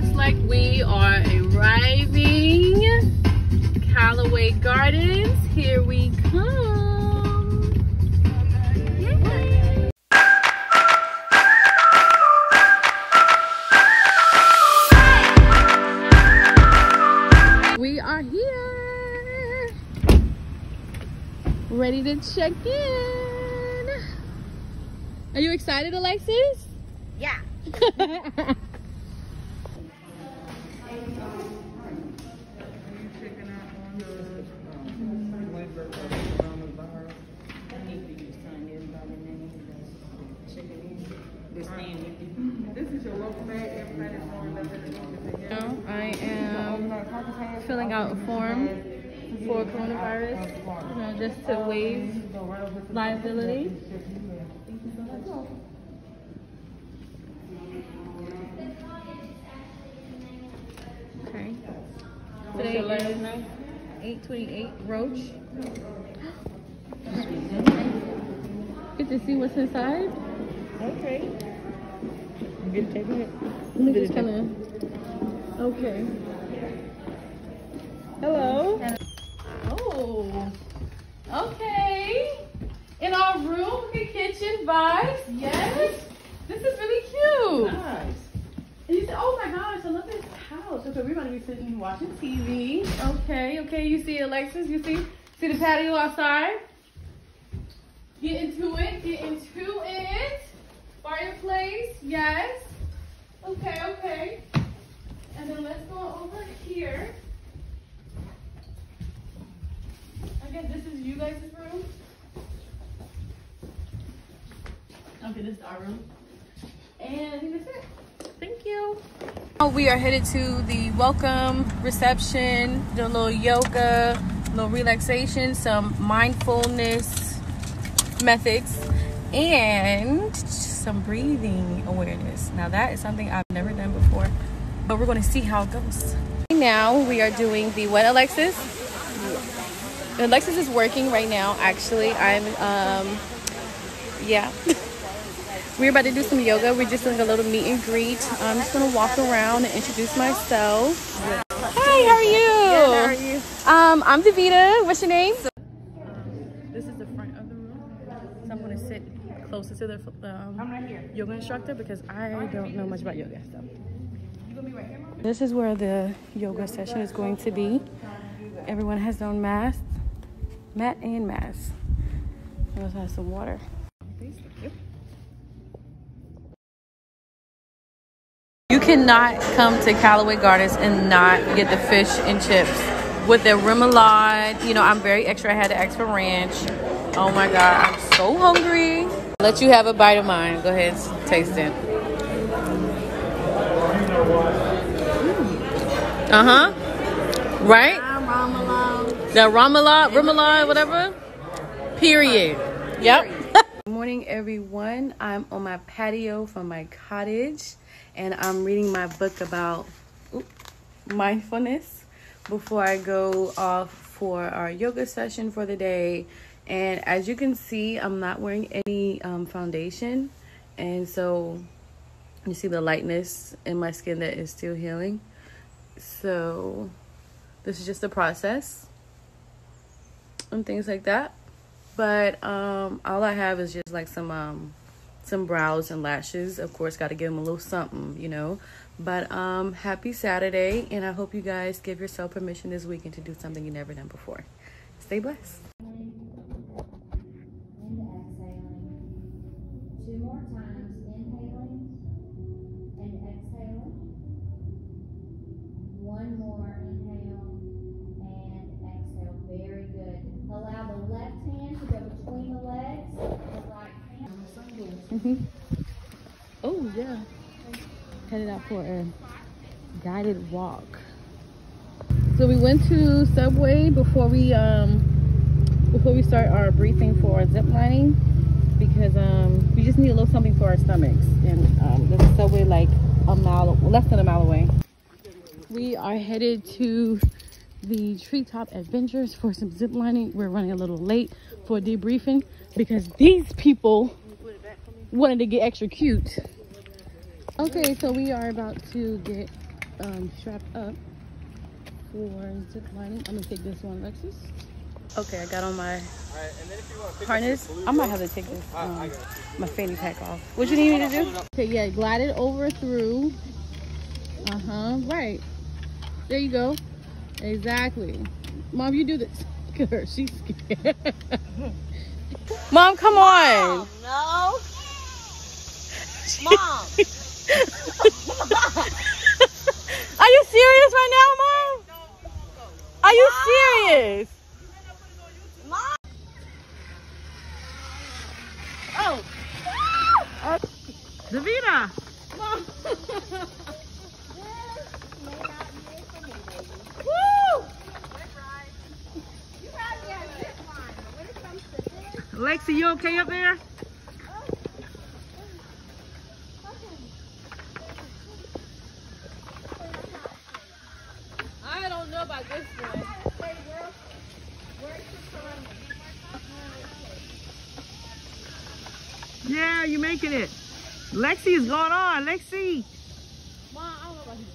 looks like we are arriving. Callaway Gardens, here we come. Yay. We are here. Ready to check in. Are you excited, Alexis? Yeah. Now I am filling out a form for coronavirus, you know, just to waive liability. Okay. Today is 828 Roach. Get to see what's inside. Okay. Taking it. Me just of. Okay. Hello. Oh. Okay. In our room, at kitchen vibes. Yes. This is really cute. Nice. And you said, oh my gosh, I love this couch. Okay, we're gonna be sitting watching TV. Okay, okay. You see Alexis? You see? See the patio outside? Get into it. Get into it. Fireplace. Yes. Okay, okay. And then let's go over here. I guess this is you guys' room. Okay, this is our room. And I think that's it. Thank you. We are headed to the welcome reception, do a little yoga, a little relaxation, some mindfulness methods, and some breathing awareness. Now that is something I've never done before, but we're going to see how it goes. Now we are doing the what, Alexis? Alexis is working right now. Actually, I'm um, yeah. We're about to do some yoga. We're just doing a little meet and greet. I'm just gonna walk around and introduce myself. Hi, how are you? how are you? Um, I'm Davida. What's your name? This is the front of the room. So I'm gonna sit closer to the um, right here. yoga instructor because I don't know much about yoga. So. This is where the yoga session is going to be. Everyone has their own mask, mat and mask. We also have some water. You cannot come to Callaway Gardens and not get the fish and chips with the remoulade. You know, I'm very extra. I had the extra ranch. Oh my God, I'm so hungry. Let you have a bite of mine. Go ahead and taste it. Uh huh. Right? The ramalade, remoulade, whatever. Period. Yep. Good morning, everyone. I'm on my patio from my cottage, and I'm reading my book about oop, mindfulness before I go off for our yoga session for the day. And as you can see, I'm not wearing any um, foundation, and so you see the lightness in my skin that is still healing. So this is just a process and things like that. But um, all I have is just like some um, some brows and lashes. Of course, got to give them a little something, you know. But um, happy Saturday, and I hope you guys give yourself permission this weekend to do something you never done before. Stay blessed. Mm-hmm. Oh yeah. Headed out for a guided walk. So we went to Subway before we um before we start our briefing for our zip lining because um we just need a little something for our stomachs and um there's a Subway like a mile less than a mile away. We are headed to the Treetop Adventures for some zip lining. We're running a little late for debriefing because these people wanted to get extra cute. Okay, so we are about to get um, strapped up for zip lining. I'm gonna take this one, Lexus. Okay, I got on my harness. I might have to take this um, my fanny pack off. What you need me to do? Okay, yeah, glide it over through. Uh huh. Right. There you go. Exactly. Mom, you do this. Look at her. She's scared. Mom, come on. No. Mom. Are you serious right now, Mom? Are you serious? Mom. Oh. Uh, Davina. Mom. Woo! Lexi, you okay up there? I don't know about this one. Yeah, it. Lexi is going on. Lexi. Mom, I don't know about this.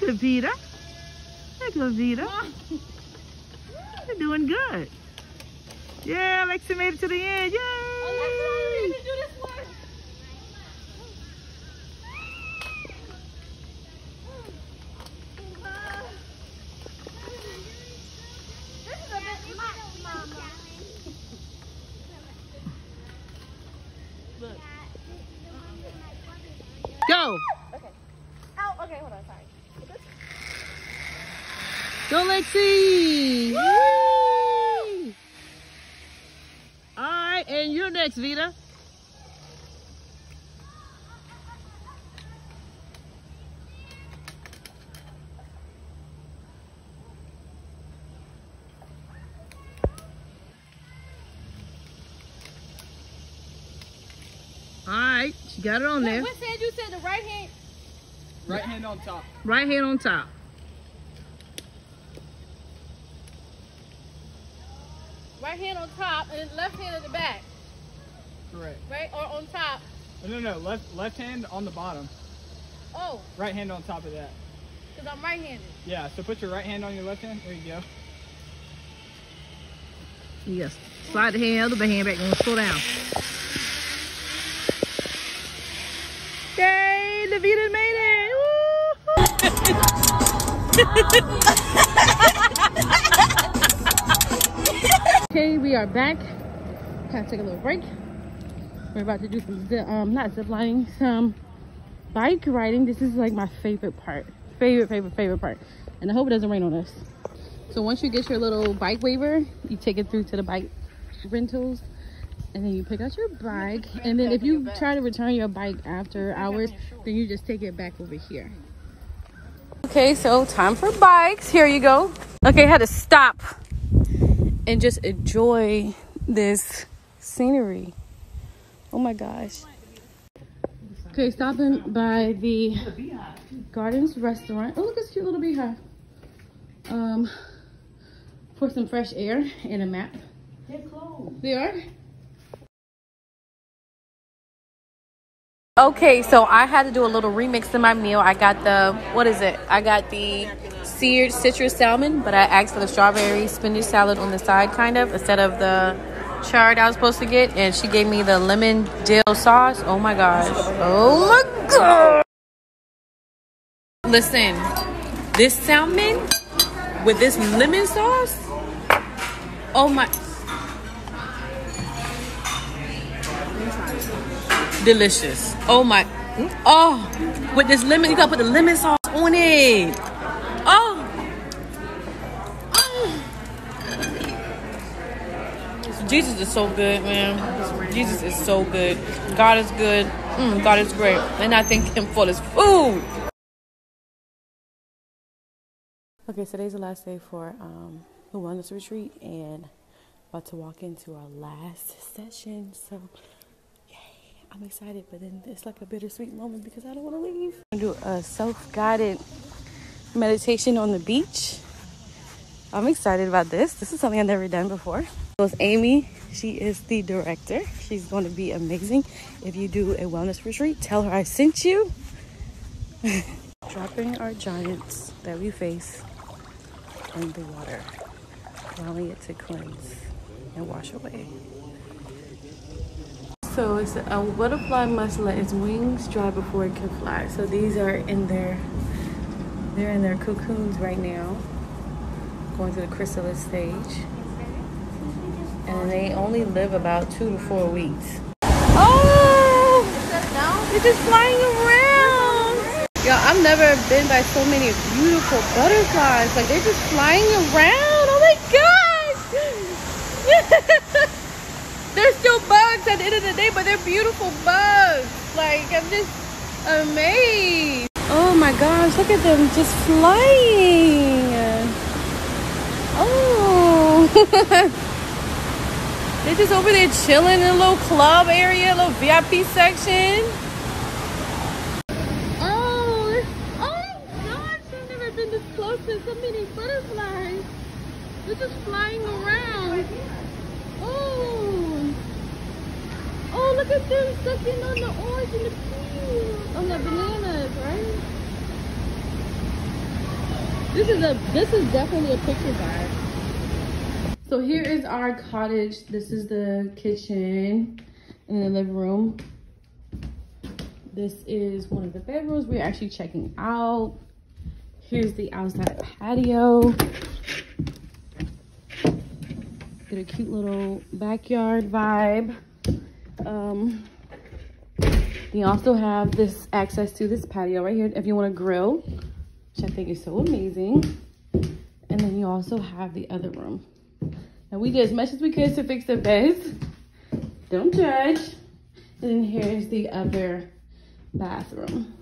Look at Vita. Look at Vita. You're doing good. Yeah, Lexi made it to the end. Yay! Go. Oh, okay, hold on, sorry. Go, Lexi. Woo! All right, and Vita. All right, she got it on there. What said you said the right hand? Right hand on top. Right hand on top. Right hand on top and left hand at the back, Correct. right? Or on top. Oh, no, no, left left hand on the bottom. Oh, Right hand on top of that. because I'm right-handed. Yeah, so put your right hand on your left hand. There you go. Yes. Slide the hand, other hand back and slow down. Yay, Davida made it. Okay, we are back. Have to take a little break. We're about to do some um not zip lining, some bike riding. This is like my favorite part. Favorite, favorite, favorite part. And I hope it doesn't rain on us. So once you get your little bike waiver, you take it through to the bike rentals and then you pick out your bike. And then if you try to return your bike after hours, then you just take it back over here. Okay, so time for bikes. Here you go. Okay, I had to stop and just enjoy this scenery. Oh my gosh. Okay, stopping by the Gardens restaurant. Oh, look, it's a cute little beehive. Um, for some fresh air and a map. They're closed. They are? Okay, so I had to do a little remix in my meal. I got the, what is it? I got the seared citrus salmon, but I asked for the strawberry spinach salad on the side, kind of, instead of the chard I was supposed to get. And she gave me the lemon dill sauce. Oh my gosh. Oh my god. Listen, this salmon with this lemon sauce. Oh my. delicious. Oh my, oh, with this lemon, you gotta put the lemon sauce on it. Jesus is so good, man. Jesus is so good. God is good. Mm, God is great, and I thank Him for this food. Okay, so today's the last day for um, the wellness retreat, and about to walk into our last session. So. I'm excited, but then it's like a bittersweet moment because I don't want to leave. I'm gonna do a self-guided meditation on the beach. I'm excited about this. This is something I've never done before. It Amy. She is the director. She's going to be amazing. If you do a wellness retreat, tell her I sent you. Dropping our giants that we face in the water, allowing it to cleanse and wash away. So it's a butterfly must let its wings dry before it can fly. So these are in their they're in their cocoons right now, going through the chrysalis stage. And they only live about two to four weeks. Oh! They're just flying around. Yo, I've never been by so many beautiful butterflies. Like they're just flying around. Oh my gosh! They're still bugs at the end of the day, but they're beautiful bugs. Like, I'm just amazed. Oh my gosh, look at them just flying. Oh. Just over there chilling in a little club area, a little VIP section. Oh, oh my gosh, I've never been this close to so many butterflies. They're just flying around. Oh. Oh, look at them sucking on the orange and the peel. On the bananas, right? This is a this is definitely a picture vibe. So here is our cottage. This is the kitchen and the living room. This is one of the bedrooms. We're actually checking out. Here's the outside patio. Get a cute little backyard vibe. Um, you also have this access to this patio right here if you want to grill, which I think is so amazing. And then you also have the other room. Now we did as much as we could to fix the beds. Don't judge. And here's the other bathroom.